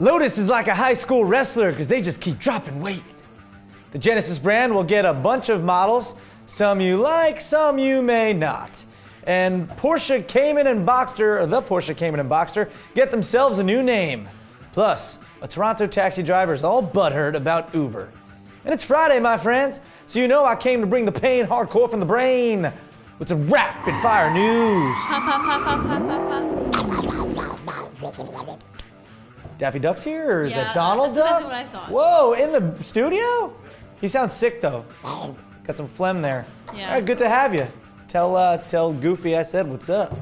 Lotus is like a high school wrestler because they just keep dropping weight. The Genesis brand will get a bunch of models, some you like, some you may not. And Porsche Cayman and Boxster, or the Porsche Cayman and Boxster, get themselves a new name. Plus, a Toronto taxi driver is all butthurt about Uber. And it's Friday, my friends, so you know I came to bring the pain hardcore from the brain with some rapid fire news. Daffy Duck's here, or is Yeah, that Donald Duck? exactly what I thought. Whoa, in the studio? He sounds sick though. Got some phlegm there. Yeah. All right, good to have you. Tell uh, tell Goofy I said what's up.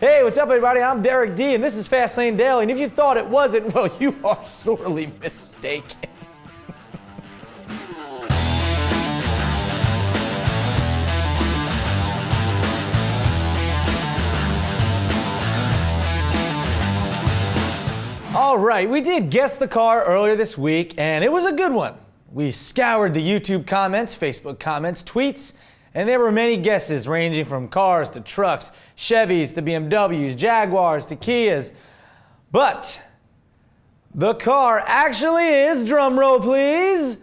Hey, what's up, everybody? I'm Derek D, and this is Fastlane Daily. And if you thought it wasn't, well, you are sorely mistaken. All right, we did guess the car earlier this week, and it was a good one. We scoured the YouTube comments, Facebook comments, tweets, and there were many guesses ranging from cars to trucks, Chevys to BMWs, Jaguars to Kias. But the car actually is, drum roll please,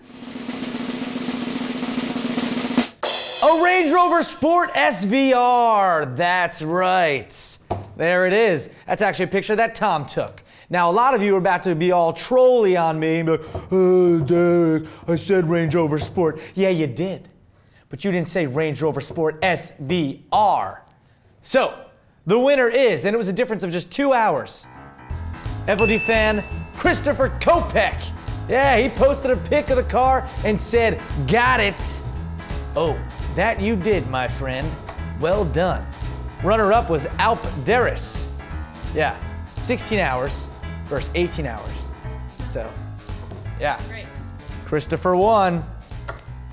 a Range Rover Sport SVR. That's right. There it is. That's actually a picture that Tom took. Now, a lot of you are about to be all trolly on me like, oh, Derek, I said Range Rover Sport. Yeah, you did. But you didn't say Range Rover Sport SVR. So, the winner is, and it was a difference of just two hours, FLD fan Christopher Kopek. Yeah, he posted a pic of the car and said, Got it. Oh, that you did, my friend. Well done. Runner up was Alp Deris. Yeah, 16 hours versus 18 hours. So, yeah. Great. Christopher won.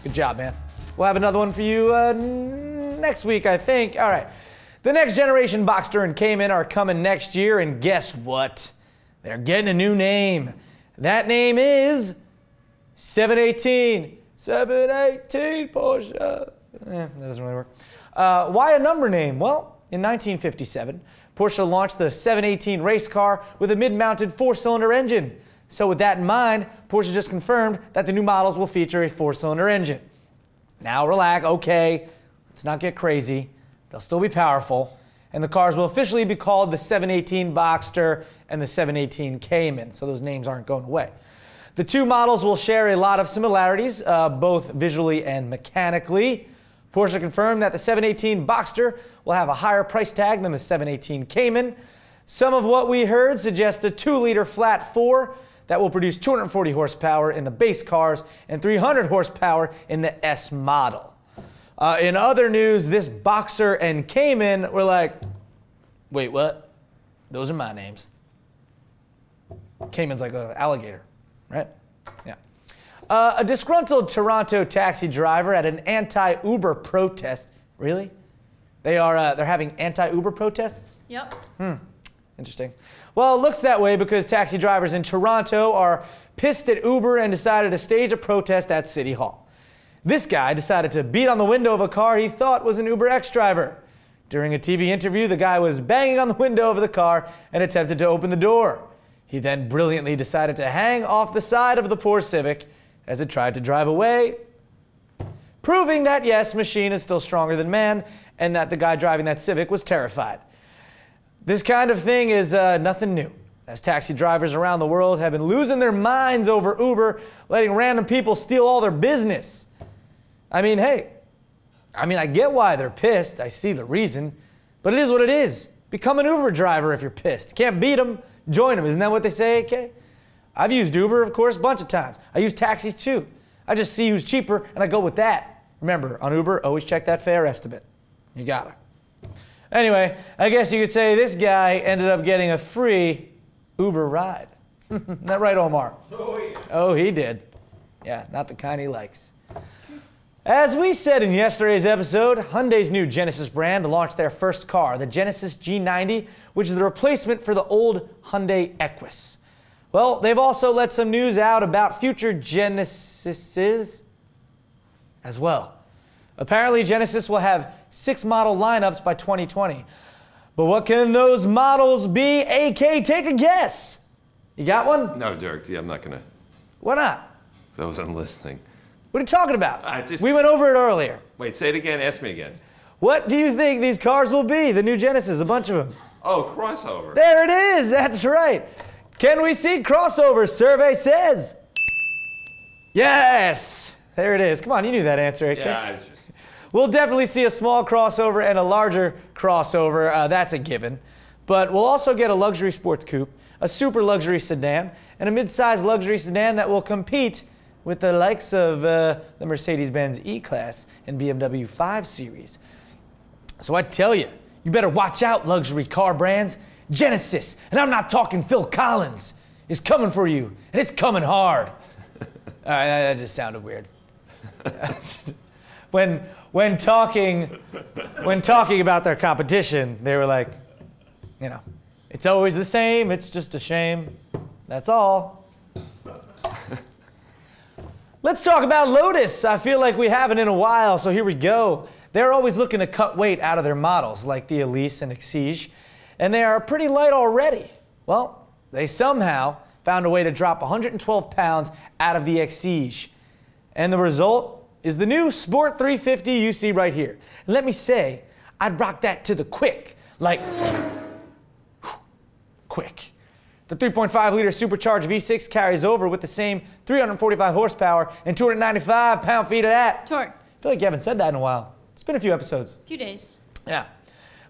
Good job, man. We'll have another one for you uh, next week, I think. All right. The next generation Boxster and Cayman are coming next year, and guess what? They're getting a new name. That name is 718. 718 Porsche. Eh, that doesn't really work. Uh, why a number name? Well, in 1957, Porsche launched the 718 race car with a mid-mounted four-cylinder engine. So with that in mind, Porsche just confirmed that the new models will feature a four-cylinder engine. Now relax, okay, let's not get crazy. They'll still be powerful. And the cars will officially be called the 718 Boxster and the 718 Cayman, so those names aren't going away. The two models will share a lot of similarities, uh, both visually and mechanically. Porsche confirmed that the 718 Boxster will have a higher price tag than the 718 Cayman. Some of what we heard suggests a 2 liter flat 4 that will produce 240 horsepower in the base cars and 300 horsepower in the S model. Uh, in other news, this Boxer and Cayman were like, wait, what? Those are my names. Cayman's like an alligator, right? Yeah. Uh, a disgruntled Toronto taxi driver at an anti-Uber protest. Really? They are. Uh, they're having anti-Uber protests. Yep. Hmm. Interesting. Well, it looks that way because taxi drivers in Toronto are pissed at Uber and decided to stage a protest at City Hall. This guy decided to beat on the window of a car he thought was an Uber X driver. During a TV interview, the guy was banging on the window of the car and attempted to open the door. He then brilliantly decided to hang off the side of the poor Civic as it tried to drive away, proving that yes, machine is still stronger than man and that the guy driving that Civic was terrified. This kind of thing is uh, nothing new, as taxi drivers around the world have been losing their minds over Uber, letting random people steal all their business. I mean, hey, I mean, I get why they're pissed. I see the reason, but it is what it is. Become an Uber driver if you're pissed. Can't beat them, join them. Isn't that what they say, AK? I've used Uber, of course, a bunch of times. I use taxis too. I just see who's cheaper and I go with that. Remember, on Uber, always check that fare estimate. You gotta. Anyway, I guess you could say this guy ended up getting a free Uber ride. Isn't that right, Omar? Oh, yeah. Oh, he did. Yeah, not the kind he likes. As we said in yesterday's episode, Hyundai's new Genesis brand launched their first car, the Genesis G90, which is the replacement for the old Hyundai Equus. Well, they've also let some news out about future Genesises as well. Apparently, Genesis will have six model lineups by 2020. But what can those models be? AK, take a guess. You got one? No, Dirk. Yeah, I'm not gonna. Why not? 'cause I wasn't listening. What are you talking about? I just- we went over it earlier. Wait, say it again. Ask me again. What do you think these cars will be? The new Genesis, a bunch of them. Oh, crossover. There it is. That's right. Can we see crossovers? Survey says. Yes. There it is. Come on, you knew that answer, AK. yeah, I was just. We'll definitely see a small crossover and a larger crossover. Uh, that's a given. But we'll also get a luxury sports coupe, a super luxury sedan, and a mid-sized luxury sedan that will compete with the likes of uh, the Mercedes-Benz E-Class and BMW 5 Series. So I tell you, you better watch out, luxury car brands. Genesis, and I'm not talking Phil Collins, is coming for you, and it's coming hard. All right, that just sounded weird. when when talking when talking about their competition, they were like, you know, it's always the same. It's just a shame. That's all. Let's talk about Lotus. I feel like we haven't in a while, so here we go. They're always looking to cut weight out of their models, like the Elise and Exige, and they are pretty light already. Well, they somehow found a way to drop 112 pounds out of the Exige. And the result is the new Sport 350 you see right here. And let me say, I'd rock that to the quick, like quick. The 3.5 liter supercharged V6 carries over with the same 345 horsepower and 295 pound feet of that. Tor, I feel like you haven't said that in a while. It's been a few episodes. A few days. Yeah.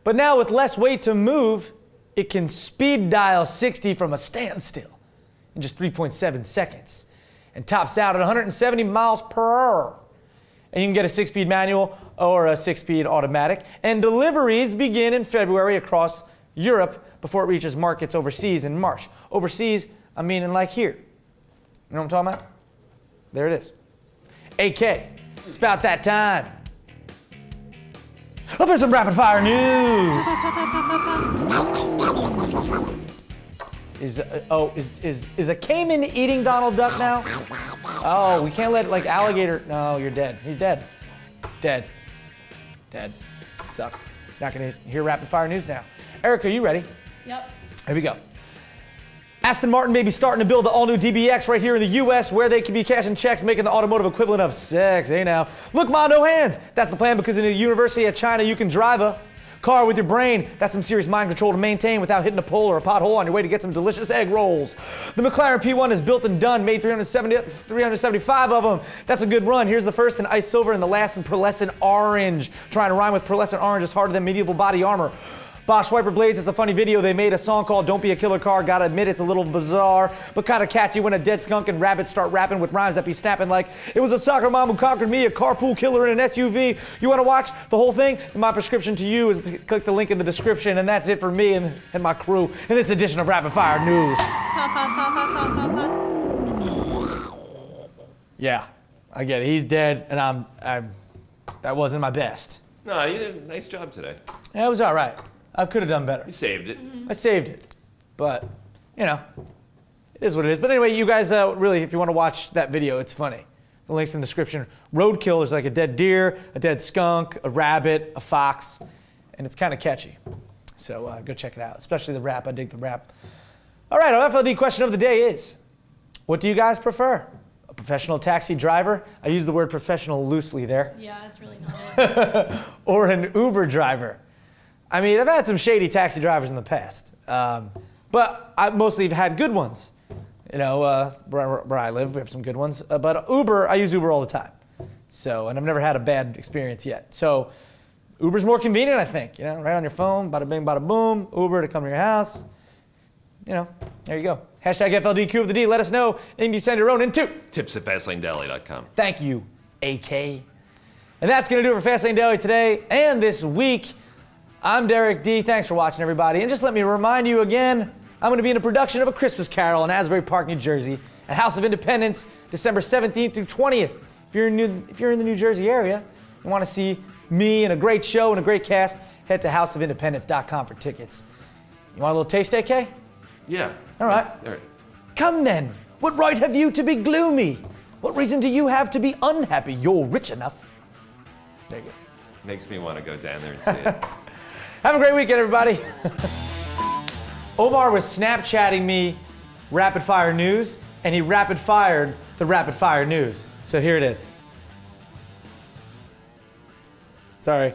But now with less weight to move, it can speed dial 60 from a standstill in just 3.7 seconds and tops out at 170 miles per hour. And you can get a six speed manual or a six speed automatic. And deliveries begin in February across Europe before it reaches markets overseas in March. Overseas, I mean, in like here. You know what I'm talking about? There it is. AK, it's about that time. Oh, for some rapid fire news. Is uh, oh is is is a caiman eating Donald Duck now? Oh, we can't let like alligator. No, you're dead. He's dead. Dead. Dead. Sucks. He's not gonna hear rapid fire news now. Eric, are you ready? Yep. Here we go. Aston Martin may be starting to build the all-new DBX right here in the U.S., where they can be cashing checks, making the automotive equivalent of sex. Hey now, look, Ma, no hands. That's the plan because in the University of China, you can drive a car with your brain. That's some serious mind control to maintain without hitting a pole or a pothole on your way to get some delicious egg rolls. The McLaren P1 is built and done, made 370, 375 of them. That's a good run. Here's the first in ice silver and the last in pearlescent orange. Trying to rhyme with pearlescent orange is harder than medieval body armor. Bosch Wiper Blades is a funny video. They made a song called Don't Be a Killer Car. Gotta admit, it's a little bizarre, but kind of catchy when a dead skunk and rabbit start rapping with rhymes that be snapping like, It was a soccer mom who conquered me, a carpool killer in an SUV. You wanna watch the whole thing? My prescription to you is to click the link in the description, and that's it for me and, and my crew in this edition of Rapid Fire News. Yeah, I get it. He's dead, and I'm, I'm that wasn't my best. No, you did a nice job today. Yeah, it was all right. I could have done better. You saved it. I saved it, but you know, it is what it is. But anyway, you guys uh, really, if you want to watch that video, it's funny. The link's in the description. Roadkill is like a dead deer, a dead skunk, a rabbit, a fox, and it's kind of catchy. So uh, go check it out, especially the rap. I dig the rap. All right, our FLD question of the day is: What do you guys prefer? A professional taxi driver? I use the word professional loosely there. Yeah, that's really not it. or an Uber driver. I mean, I've had some shady taxi drivers in the past, um, but I mostly have had good ones. You know, uh, where, where I live, we have some good ones. Uh, but Uber, I use Uber all the time. So, and I've never had a bad experience yet. So, Uber's more convenient, I think. You know, right on your phone, bada bing, bada boom. Uber to come to your house. You know, there you go. Hashtag FLDQ of the D. Let us know, and you send your own in too. Tips at fastlanedaily.com. Thank you, AK. And that's going to do it for Fastlane Daily today and this week. I'm Derek D. Thanks for watching, everybody. And just let me remind you again I'm going to be in a production of A Christmas Carol in Asbury Park, New Jersey, at House of Independents, December 17th through 20th. If you're in, New, if you're in the New Jersey area and want to see me and a great show and a great cast, head to houseofindependents.com for tickets. You want a little taste, AK? Yeah. All right. All right. Come then. What right have you to be gloomy? What reason do you have to be unhappy? You're rich enough. There you go. Makes me want to go down there and see it. Have a great weekend, everybody. Omar was Snapchatting me rapid fire news, and he rapid fired the rapid fire news. So here it is. Sorry.